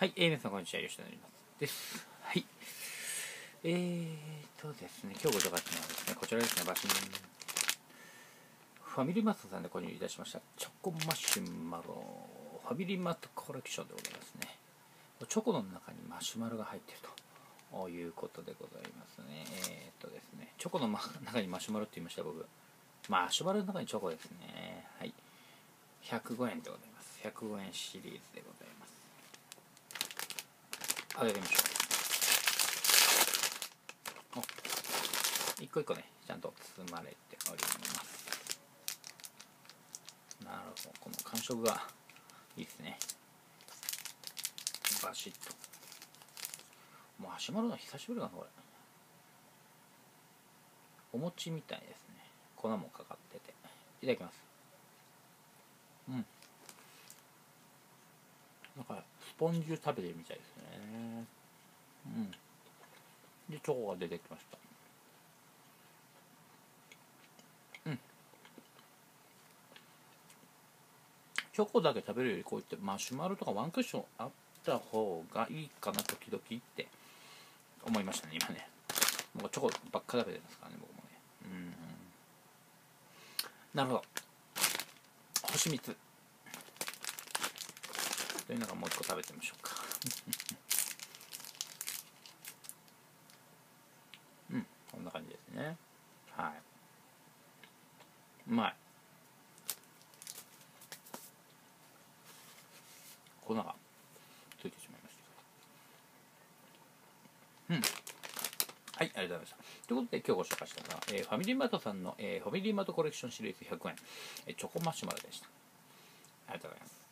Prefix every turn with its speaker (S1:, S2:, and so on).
S1: はい、えー、皆さんこんにちは、吉田のります。です。はい。えーとですね、今日ご紹介するのはですね、こちらですね、バシン。ファミリーマートさんで購入いたしました、チョコマシュマロ、ファミリーマートコレクションでございますね。チョコの中にマシュマロが入っているということでございますね。えーとですね、チョコの中にマシュマロって言いました、僕。マシュマロの中にチョコですね。はい。105円でございます。105円シリーズでございます。あげてみましょう。一個一個ね、ちゃんと包まれております。なるほど、この感触がいいですね。バシッと。マシュマロの久しぶりだな、これ。お餅みたいですね。粉もかかってて。いただきます。うん。なんかスポンジ食べてみたいですね。うん。でチョコが出てきました。うん。チョコだけ食べるよりこういってマシュマロとかワンクッションあった方がいいかな時々って思いましたね今ね。もうチョコばっか食べてますからね僕もね。うんなるほど。星3つ。というのがもう一個食べてみましょうか。うんこんな感じですね。はい。うまい。粉がついてしまいました。うん。はい、ありがとうございました。ということで、今日ご紹介したのは、えーファミリーマートさんの、えーファミリーマートコレクションシリーズ100円、えーチョコマシュマロでした。ありがとうございます。